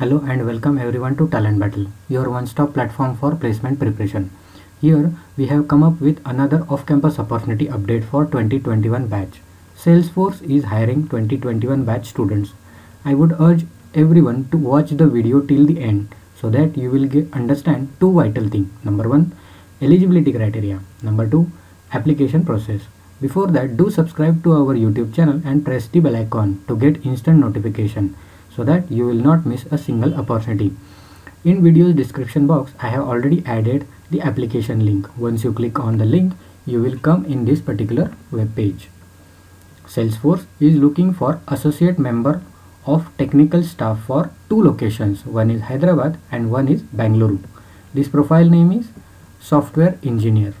Hello and welcome everyone to Talent Battle, your one-stop platform for placement preparation. Here we have come up with another off-campus opportunity update for 2021 batch. Salesforce is hiring 2021 batch students. I would urge everyone to watch the video till the end so that you will get, understand two vital things. Number one, eligibility criteria. Number two, application process. Before that, do subscribe to our YouTube channel and press the bell icon to get instant notification so that you will not miss a single opportunity. In video's description box, I have already added the application link. Once you click on the link, you will come in this particular web page. Salesforce is looking for associate member of technical staff for two locations. One is Hyderabad and one is Bangalore. This profile name is software engineer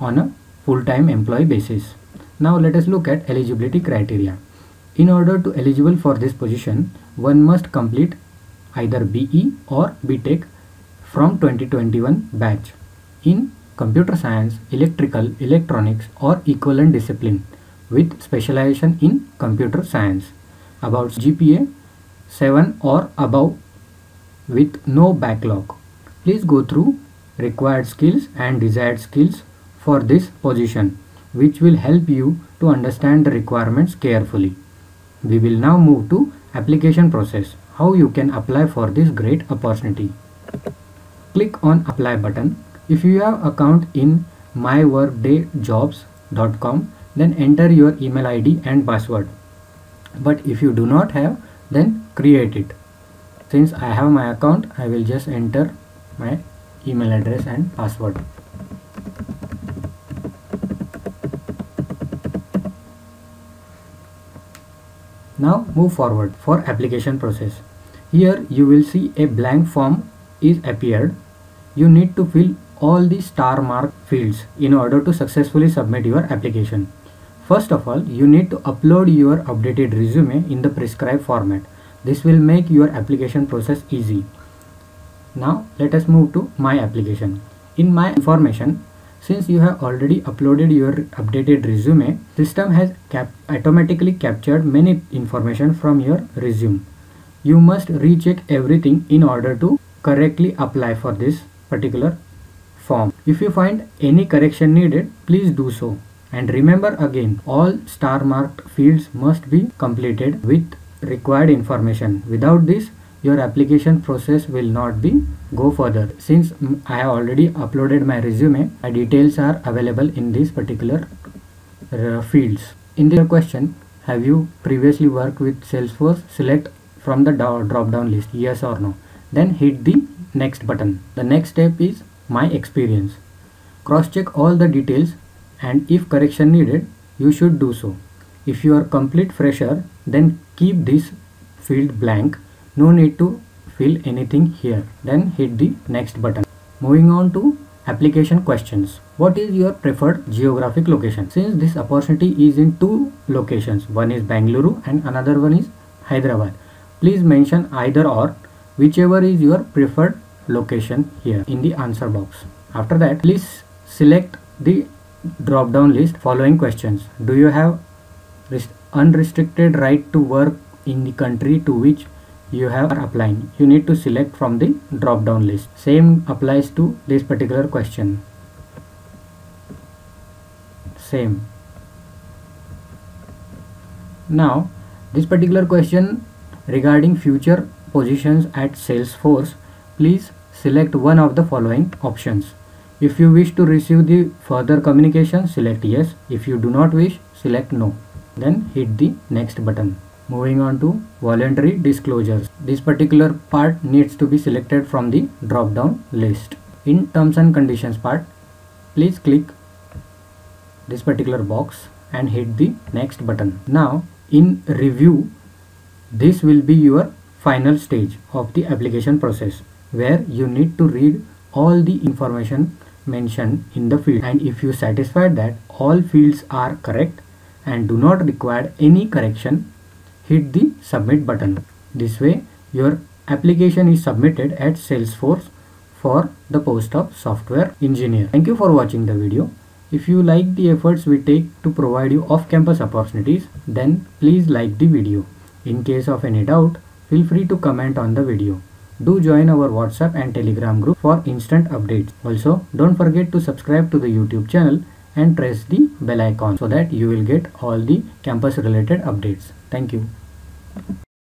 on a full-time employee basis. Now let us look at eligibility criteria. In order to eligible for this position, one must complete either BE or BTech from 2021 batch in computer science, electrical, electronics or equivalent discipline with specialization in computer science. About GPA 7 or above with no backlog. Please go through required skills and desired skills for this position which will help you to understand the requirements carefully. We will now move to application process, how you can apply for this great opportunity. Click on apply button. If you have account in myworkdayjobs.com then enter your email ID and password. But if you do not have then create it. Since I have my account I will just enter my email address and password. Now move forward for application process. Here you will see a blank form is appeared. You need to fill all the star mark fields in order to successfully submit your application. First of all, you need to upload your updated resume in the prescribed format. This will make your application process easy. Now let us move to my application. In my information, since you have already uploaded your updated resume, system has cap automatically captured many information from your resume. You must recheck everything in order to correctly apply for this particular form. If you find any correction needed, please do so. And remember again, all star marked fields must be completed with required information. Without this, your application process will not be go further. Since I have already uploaded my resume my details are available in these particular uh, fields. In the question have you previously worked with Salesforce? Select from the drop down list yes or no. Then hit the next button. The next step is my experience. Cross check all the details and if correction needed you should do so. If you are complete fresher then keep this field blank no need to fill anything here. Then hit the next button. Moving on to application questions. What is your preferred geographic location? Since this opportunity is in two locations one is bangalore and another one is hyderabad. Please mention either or whichever is your preferred location here in the answer box. After that please select the drop down list following questions. Do you have unrestricted right to work in the country to which you have are applying you need to select from the drop down list. Same applies to this particular question. Same. Now this particular question regarding future positions at salesforce please select one of the following options. If you wish to receive the further communication select yes. If you do not wish select no. Then hit the next button Moving on to voluntary disclosures. This particular part needs to be selected from the drop down list. In terms and conditions part, please click this particular box and hit the next button. Now in review, this will be your final stage of the application process where you need to read all the information mentioned in the field and if you satisfied that all fields are correct and do not require any correction hit the submit button. This way your application is submitted at Salesforce for the post of software engineer. Thank you for watching the video. If you like the efforts we take to provide you off-campus opportunities, then please like the video. In case of any doubt, feel free to comment on the video. Do join our WhatsApp and Telegram group for instant updates. Also, don't forget to subscribe to the YouTube channel and press the bell icon so that you will get all the campus related updates. Thank you.